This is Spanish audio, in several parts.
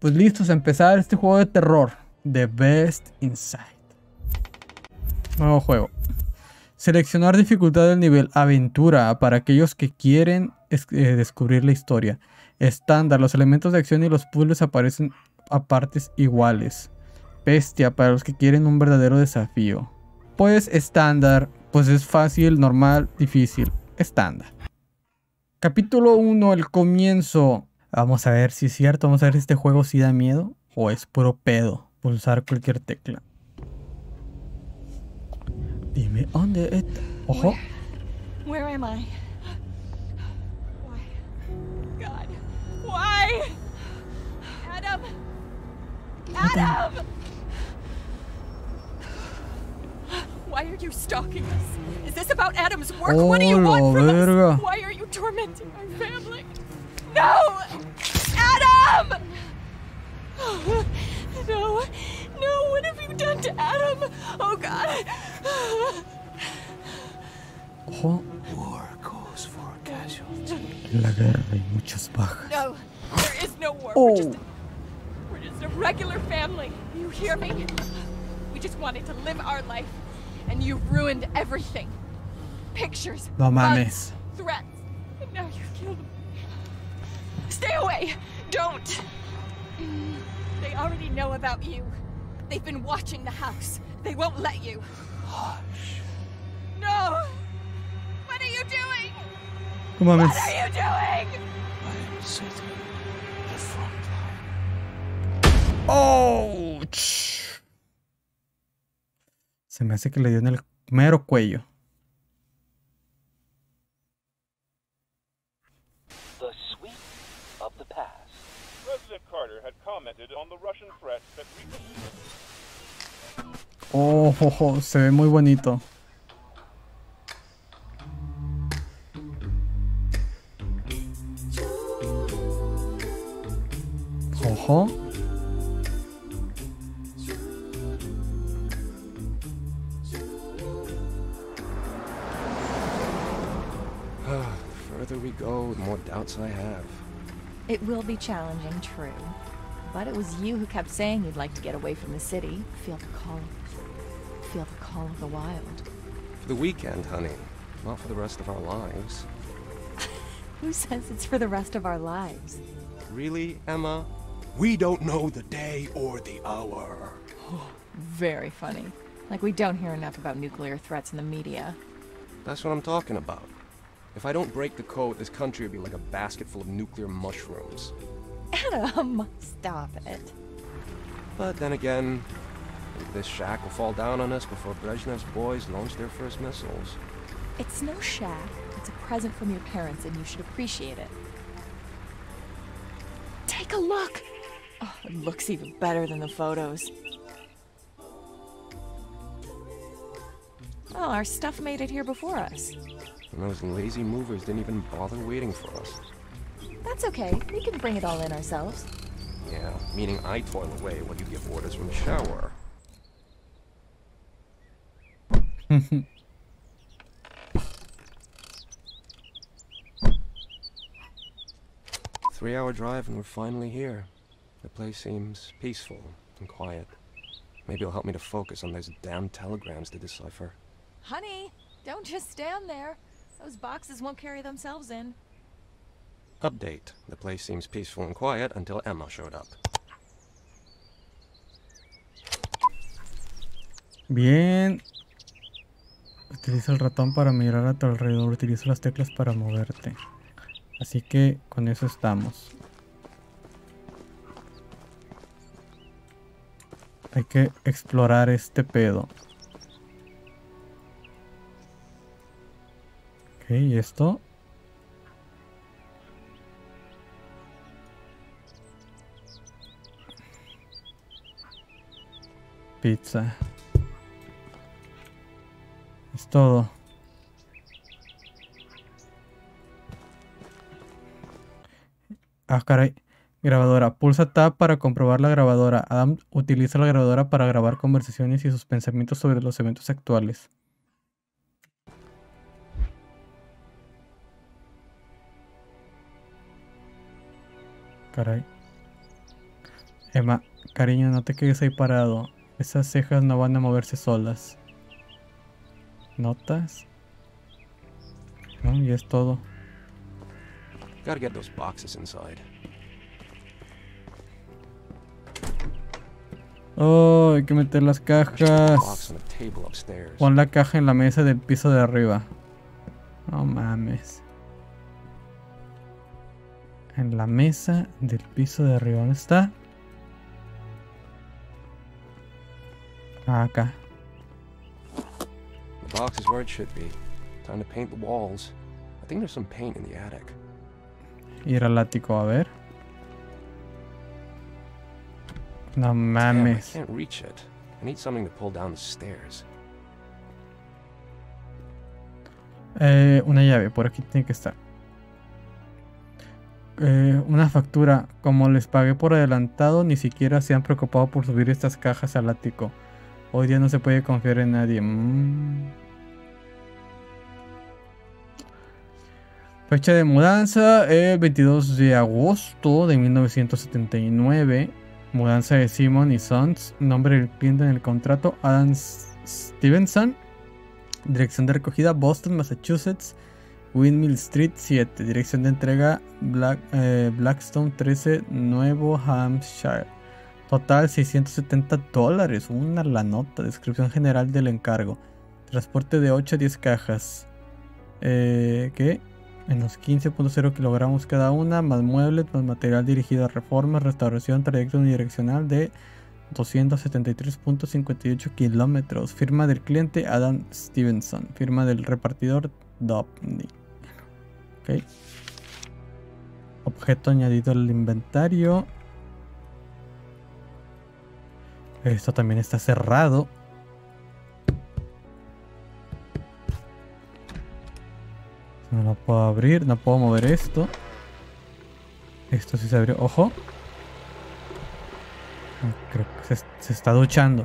Pues listos empezar este juego de terror. The Best Inside. Nuevo juego. Seleccionar dificultad del nivel aventura para aquellos que quieren eh, descubrir la historia. Estándar. Los elementos de acción y los puzzles aparecen a partes iguales. Bestia para los que quieren un verdadero desafío. Pues estándar. Pues es fácil, normal, difícil. Estándar. Capítulo 1. El comienzo. Vamos a ver si es cierto. Vamos a ver si este juego sí da miedo o es puro pedo. Pulsar cualquier tecla. Dime dónde está. Ojo. Where, where am I? Why? God. Why? Adam. Adam. Why are you stalking us? Is this about Adam's work? what do you Oh, want from verga. us? Why are you tormenting our family? No! Adam! No! No! What have you done to Adam? Oh God! Ojo. War calls for casualties? La guerra hay muchas bajas. No! There is no war. Oh. We're just oh. we're just a regular family. You hear me? We just wanted to live our life, and you've ruined everything. Pictures, No bugs, mames. threats, and now you've killed me. Stay away! Don't! They already know about you. They've been watching the house. They won't let you. Hush. No! What are you doing? No mames. What are you doing? I am setting the front line. Oh. Se me hace que le dio en el mero cuello. The sweep of the past. President Carter had commented on the Russian threat that we Oh, jo, jo, se ve muy bonito. Ojo. Ah, the further we go, the more doubts I have. It will be challenging, true. But it was you who kept saying you'd like to get away from the city, feel the call, feel the call of the wild. For the weekend, honey. Not for the rest of our lives. Who says it's for the rest of our lives? Really, Emma? We don't know the day or the hour. Very funny. Like we don't hear enough about nuclear threats in the media. That's what I'm talking about. If I don't break the code, this country would be like a basket full of nuclear mushrooms. Adam, stop it. But then again, this shack will fall down on us before Brezhnev's boys launch their first missiles. It's no shack. It's a present from your parents, and you should appreciate it. Take a look. Oh, it looks even better than the photos. Oh, our stuff made it here before us. And those lazy movers didn't even bother waiting for us. That's okay. We can bring it all in ourselves. Yeah, meaning I toil away while you give orders from the shower. Three hour drive and we're finally here. The place seems peaceful and quiet. Maybe it'll help me to focus on those damn telegrams to decipher. Honey, don't just stand there. Those boxes won't carry themselves in. Update. The place seems peaceful and quiet until Emma showed up. Bien. Utiliza el ratón para mirar a tu alrededor. Utiliza las teclas para moverte. Así que con eso estamos. Hay que explorar este pedo. Ok, ¿y esto? Pizza. Es todo. Ah, caray. Grabadora. Pulsa Tab para comprobar la grabadora. Adam utiliza la grabadora para grabar conversaciones y sus pensamientos sobre los eventos actuales. Caray. Emma, cariño, no te quedes ahí parado. Esas cejas no van a moverse solas. ¿Notas? No, y es todo. Gotta get those boxes inside. Oh, hay que meter las cajas. Pon la caja en la mesa del piso de arriba. No mames. En la mesa del piso de arriba. ¿Dónde está? Ah, acá. The box is where it should be. Time to paint the walls. I think there's some paint in the attic. Ir al ático a ver. No Damn, I mames. can't reach it. I need something to pull down the stairs. Eh, una llave, por aquí tiene que estar. Eh, una factura. Como les pagué por adelantado, ni siquiera se han preocupado por subir estas cajas al ático. Hoy día no se puede confiar en nadie. Mm. Fecha de mudanza, el 22 de agosto de 1979. Mudanza de Simon y Sons. Nombre del cliente en el contrato, Adam Stevenson. Dirección de recogida Boston, Massachusetts, Windmill Street 7. Dirección de entrega Black- eh, Blackstone 13, Nuevo Hampshire. Total 670 dólares. Una la nota. Descripción general del encargo. Transporte de 8 a 10 cajas. Eh, ¿Qué? Menos 15.0 kilogramos cada una. Más muebles, más material dirigido a reformas, restauración, trayecto unidireccional de 273.58 kilómetros. Firma del cliente Adam Stevenson. Firma del repartidor Dobny. Ok. Objeto añadido al inventario. Esto también está cerrado. No lo puedo abrir, no puedo mover esto. Esto sí se abrió. Ojo. Creo que se, está duchando.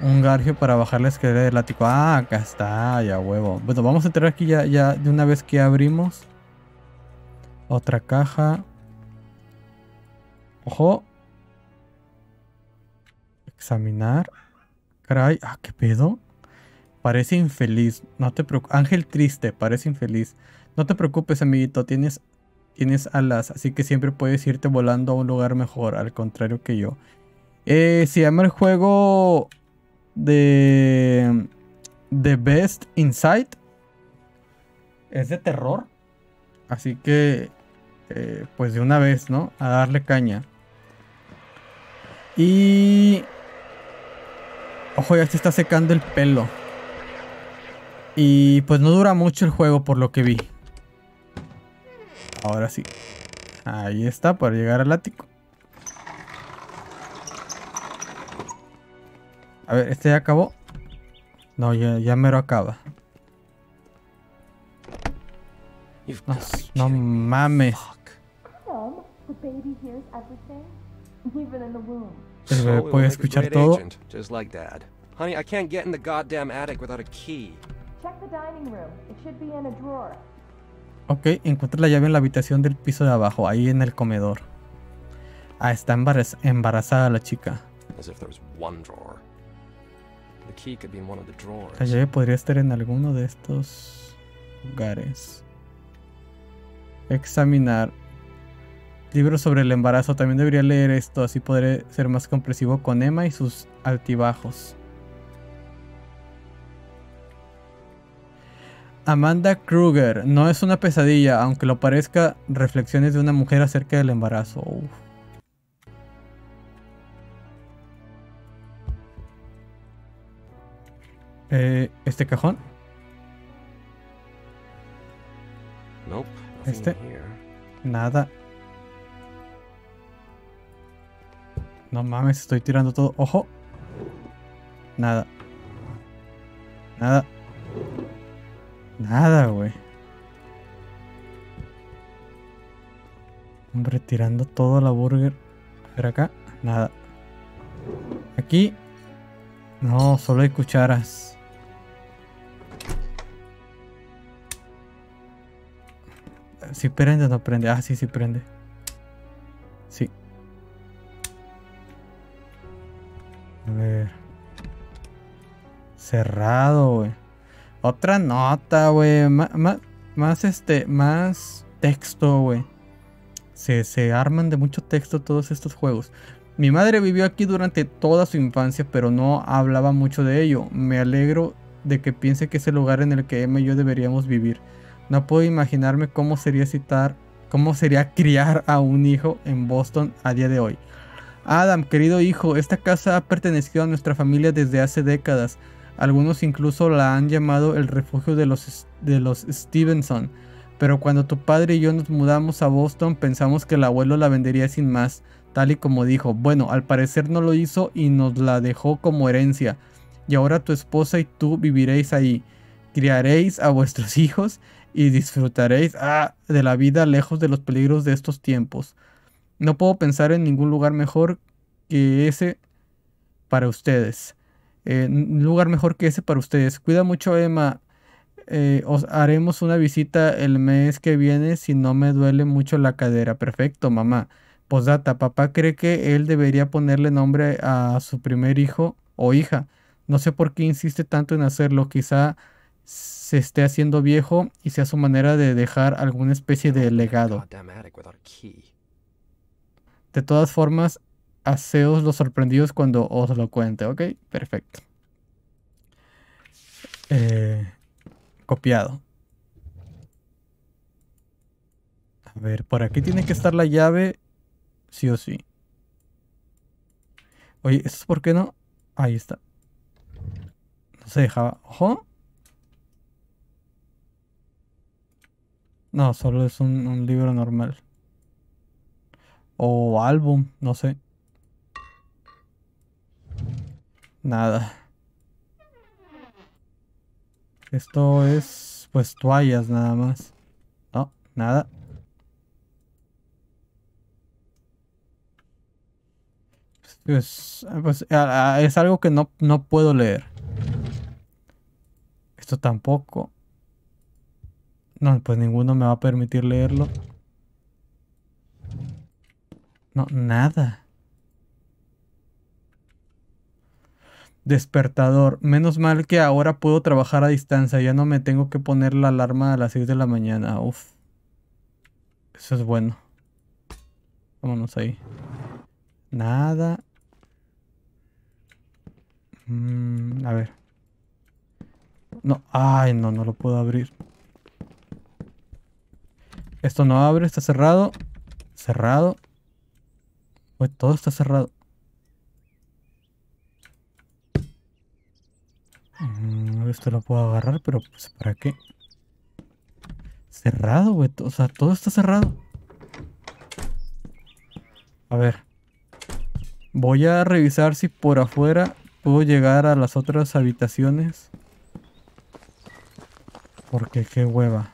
Un garfio para bajar la escalera del ático. Ah, acá está, ya huevo. Bueno, vamos a entrar aquí ya, ya de una vez que abrimos. Otra caja. Ojo. Examinar. Caray, ah, qué pedo. Parece infeliz. No te preocupes. Ángel triste, parece infeliz. No te preocupes, amiguito. Tienes, tienes alas, así que siempre puedes irte volando a un lugar mejor, al contrario que yo. Eh, se llama el juego de The Best Insight. Es de terror. Así que, eh, pues de una vez, ¿no? A darle caña. Y... Ojo, ya se está secando el pelo. Y pues no dura mucho el juego por lo que vi. Ahora sí. Ahí está, para llegar al ático. A ver, ¿este ya acabó? No, ya, ya mero acaba. No, no mames. It will puede escuchar todo. Honey, I can't get in the goddamn attic without a key. Check the dining room. It should be in a drawer. Ok, encuentra la llave en la habitación del piso de abajo, ahí en el comedor. Ah, está embaraz- embarazada la chica. As if there was one drawer. The key could be in one of the La drawers. llave podría estar en alguno de estos lugares. Examinar. Libro sobre el embarazo. También debería leer esto, así podré ser más comprensivo con Emma y sus altibajos. Amanda Kruger. No es una pesadilla, aunque lo parezca. Reflexiones de una mujer acerca del embarazo. Uf. Eh, ¿Este cajón? Nope. Este. Nada. No mames, estoy tirando todo. ¡Ojo! Nada. Nada. Nada, güey. Hombre, tirando todo la burger. A ver acá. Nada. Aquí. No, solo hay cucharas. Si prende o no prende. Ah, sí, sí prende. Sí. A ver. Cerrado, güey. Otra nota, güey. Má- má- más este, más texto. Se, se arman de mucho texto todos estos juegos. Mi madre vivió aquí durante toda su infancia, pero no hablaba mucho de ello. Me alegro de que piense que es el lugar en el que Emma y yo deberíamos vivir. No puedo imaginarme cómo sería citar, cómo sería criar a un hijo en Boston a día de hoy. Adam, querido hijo, esta casa ha pertenecido a nuestra familia desde hace décadas. Algunos incluso la han llamado el refugio de los, de los Stevenson. Pero cuando tu padre y yo nos mudamos a Boston pensamos que el abuelo la vendería sin más, tal y como dijo. Bueno, al parecer no lo hizo y nos la dejó como herencia. Y ahora tu esposa y tú viviréis ahí. Criaréis a vuestros hijos y disfrutaréis ah, de la vida lejos de los peligros de estos tiempos. No puedo pensar en ningún lugar mejor que ese para ustedes. Eh, lugar mejor que ese para ustedes. Cuida mucho, Emma. Eh, os haremos una visita el mes que viene si no me duele mucho la cadera. Perfecto, mamá. Posdata, papá cree que él debería ponerle nombre a su primer hijo o hija. No sé por qué insiste tanto en hacerlo. Quizá se esté haciendo viejo y sea su manera de dejar alguna especie de legado. Goddamn attic without a key. De todas formas, haceos los sorprendidos cuando os lo cuente, ¿ok? Perfecto. Eh, copiado. A ver, por aquí tiene que estar la llave, sí o sí. Oye, ¿esto es por qué no? Ahí está. No se dejaba. ¿Ojo? No, solo es un, un libro normal. O álbum, no sé. Nada. Esto es pues toallas nada más. No, nada. Pues, pues, es algo que no, no puedo leer. Esto tampoco. No, pues ninguno me va a permitir leerlo. No, nada. Despertador. Menos mal que ahora puedo trabajar a distancia. Ya no me tengo que poner la alarma a las 6 de la mañana. Uf. Eso es bueno. Vámonos ahí. Nada. Mm, a ver. No. Ay, no, no lo puedo abrir. Esto no abre, está cerrado. Cerrado. Todo está cerrado. Mm, esto lo puedo agarrar, pero pues ¿para qué? Cerrado, güey. O sea, todo está cerrado. A ver. Voy a revisar si por afuera puedo llegar a las otras habitaciones. Porque qué hueva.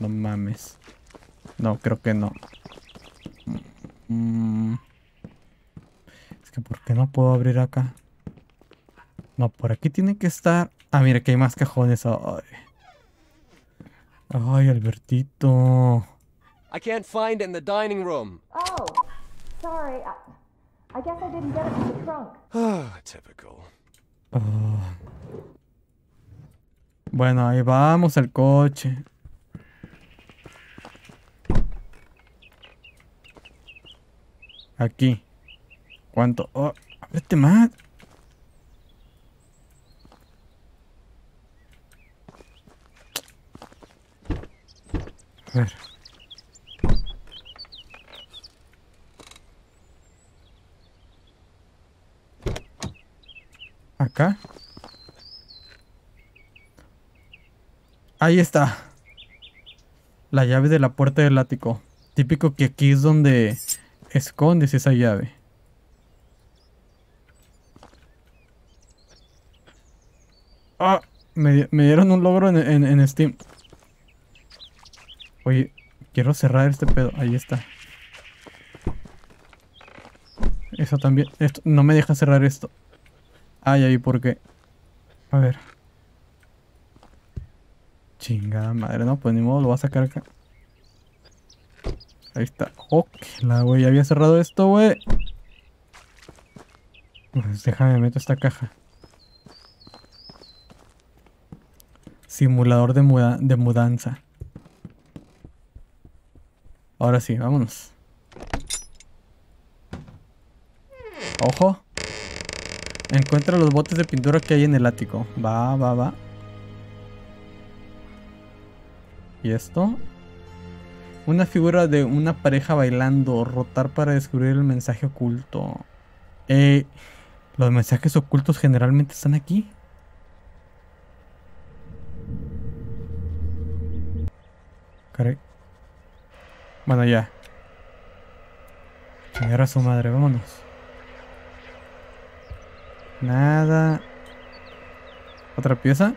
No mames. No, creo que no. Mm. Es que ¿por qué no puedo abrir acá? No, por aquí tiene que estar. Ah, mira, que hay más cajones. Ay, Ay Albertito. I can't find it in the dining room. Oh, sorry. I, I guess I didn't get it from the trunk. Ah, typical. Ah. Bueno, ahí vamos al coche. Aquí. ¿Cuánto? Oh, ábrete más. Ver. Acá. Ahí está. La llave de la puerta del ático. Típico que aquí es donde escondes esa llave. Ah, me, di- me dieron un logro en, en- Steam. Oye, quiero cerrar este pedo. Ahí está. Eso también. Esto, no me deja cerrar esto. Ay, ay, ¿por qué? A ver. Chingada madre, no, pues ni modo, lo voy a sacar acá. Ahí está. Ok, la güey, había cerrado esto, güey. Pues déjame meto esta caja. Simulador de, de mudanza. Ahora sí, vámonos. Ojo. Encuentra los botes de pintura que hay en el ático. Va, va, va. ¿Y esto? Una figura de una pareja bailando. Rotar para descubrir el mensaje oculto. Eh, los mensajes ocultos generalmente están aquí. Caray. Bueno, ya. Chingar a su madre, vámonos. Nada. ¿Otra pieza?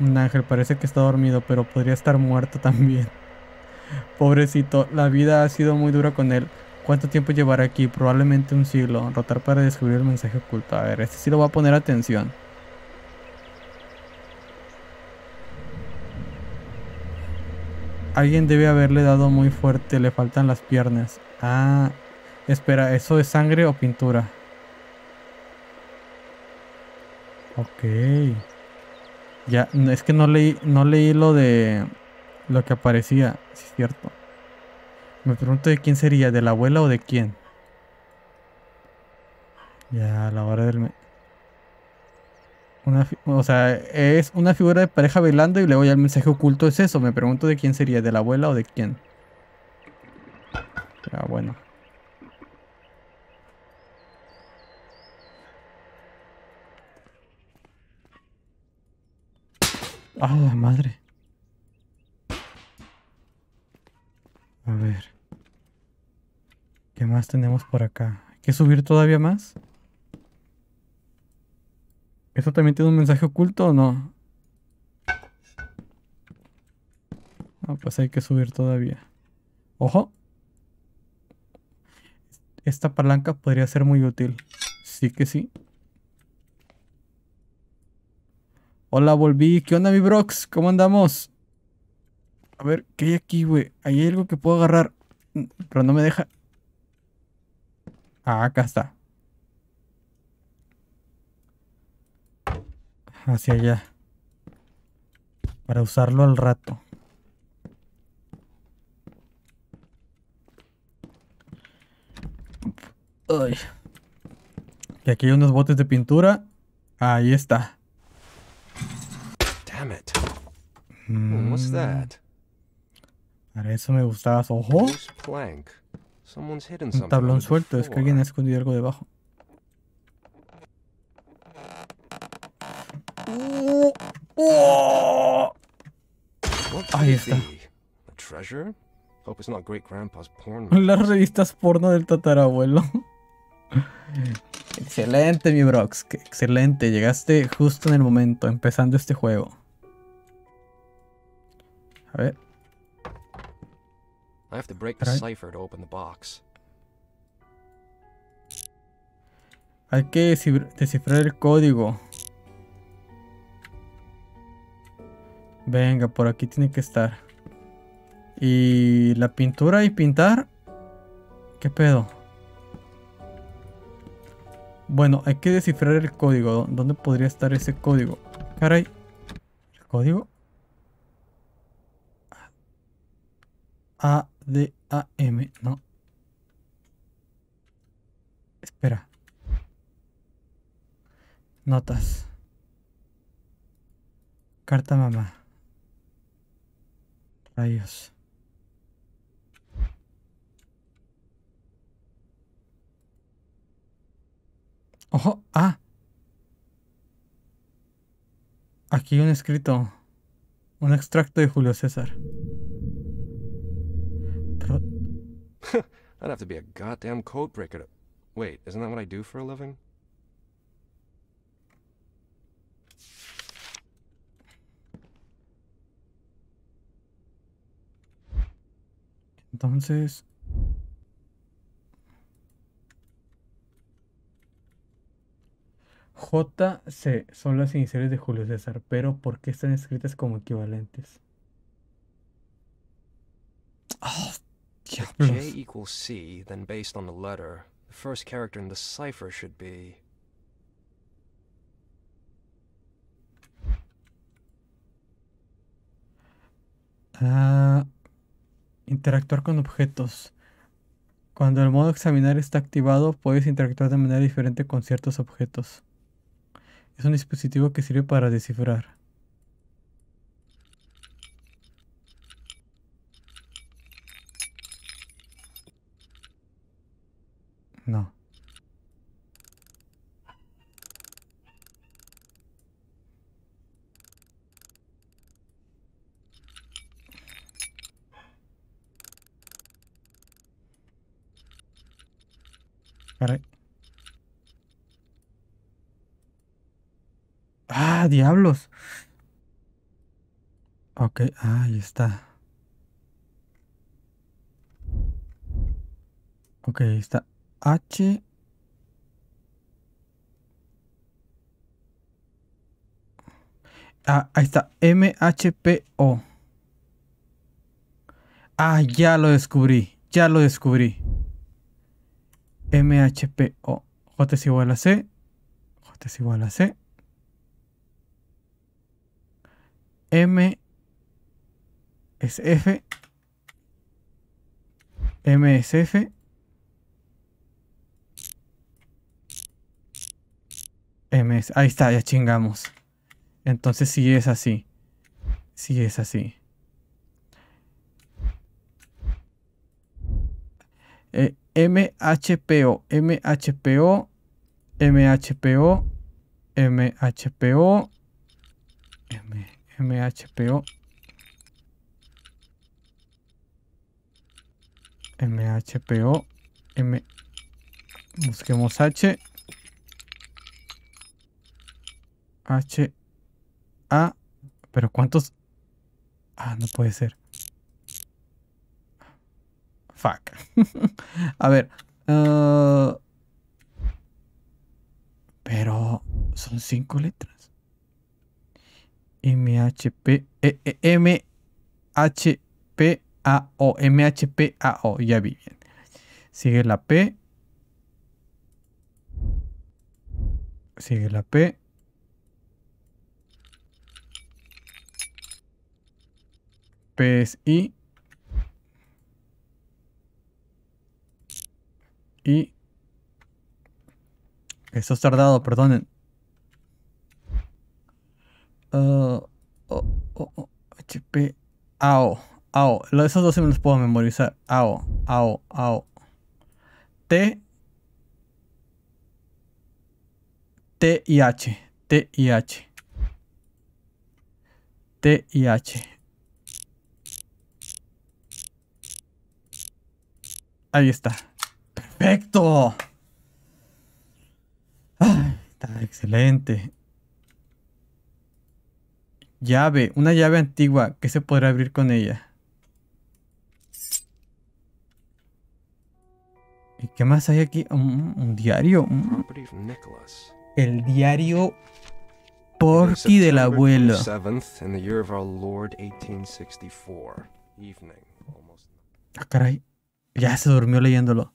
Un ángel parece que está dormido, pero podría estar muerto también. Pobrecito, la vida ha sido muy dura con él. ¿Cuánto tiempo llevará aquí? Probablemente un siglo. Rotar para descubrir el mensaje oculto. A ver, este sí lo voy a poner atención. Alguien debe haberle dado muy fuerte, le faltan las piernas. Ah, espera, ¿eso es sangre o pintura? Ok. Ya, es que no leí, no leí lo de lo que aparecía, sí es cierto. Me pregunto de quién sería, de la abuela o de quién. Ya, a la hora del... Una, o sea, es una figura de pareja bailando y luego ya el mensaje oculto es eso. Me pregunto de quién sería, de la abuela o de quién. Ya, bueno. ¡Ah, la madre! A ver. ¿Qué más tenemos por acá? ¿Hay que subir todavía más? ¿Eso también tiene un mensaje oculto o no? No, pues hay que subir todavía. ¡Ojo! Esta palanca podría ser muy útil. Sí que sí. Hola, volví. ¿Qué onda, mi Brox? ¿Cómo andamos? A ver, ¿qué hay aquí, güey? Hay algo que puedo agarrar. Mm, Pero no me deja. Ah, acá está. Hacia allá. Para usarlo al rato. Ay. Y aquí hay unos botes de pintura. Ahí está. Damn it. What's Mm, that? Para eso me gustaba. Ojo. Un tablón suelto. Es que alguien ha escondido algo debajo. What Ahí está. Las revistas porno del tatarabuelo. Excelente, mi Brox. Excelente. Llegaste justo en el momento, empezando este juego. A ver. I have to break the cipher to open the box. Hay que descif- descifrar el código. Venga, por aquí tiene que estar. Y la pintura y pintar. ¿Qué pedo? Bueno, hay que descifrar el código. ¿Dónde podría estar ese código? Caray. ¿El código? A, D, A, M. No. Espera. Notas. Carta mamá. Rayos. Ojo, ah. Aquí un escrito. Un extracto de Julio César. I'd have to be a goddamn code breaker to. Wait, isn't that what I do for a living? Entonces. JC son las iniciales de Julio César, pero ¿por qué están escritas como equivalentes? If. J equals C, then based on the letter, the first character in the cipher should be. Ah, interactuar con objetos. Cuando el modo examinar está activado, puedes interactuar de manera diferente con ciertos objetos. Es un dispositivo que sirve para descifrar. No. Ah, diablos. Ok, ah, ahí está. Ok, ahí está. H. Ah, ahí está. MHPO. Ah, ya lo descubrí. Ya lo descubrí. MHPO. J es igual a C. J es igual a C. M es F. M es F. M es. Ahí está, ya chingamos. Entonces sí es así. Sí es así. Eh, MHPO, MHPO, MHPO, MHPO, M, MHPO, MHPO, M, busquemos H, H, A, pero ¿cuántos? Ah, no puede ser. A ver. ah, pero son cinco letras. MHP. eh, eh, MHPAO. MHPAO. Ya vi bien. Sigue la P. Sigue la P. P es I. Y eso es tardado, perdonen. Ah, o- o- o- HP AO AO. Esos dos sí me los puedo memorizar. AO AO AO. T T y H. T y H. T y H. Ahí está. Perfecto. Ay, está excelente. Llave, una llave antigua. ¿Qué se podrá abrir con ella? ¿Y qué más hay aquí? Un, diario. el diario Porky del abuelo. 27th in the year of our Lord 1864. Evening, almost. Ah, caray. Ya se durmió leyéndolo.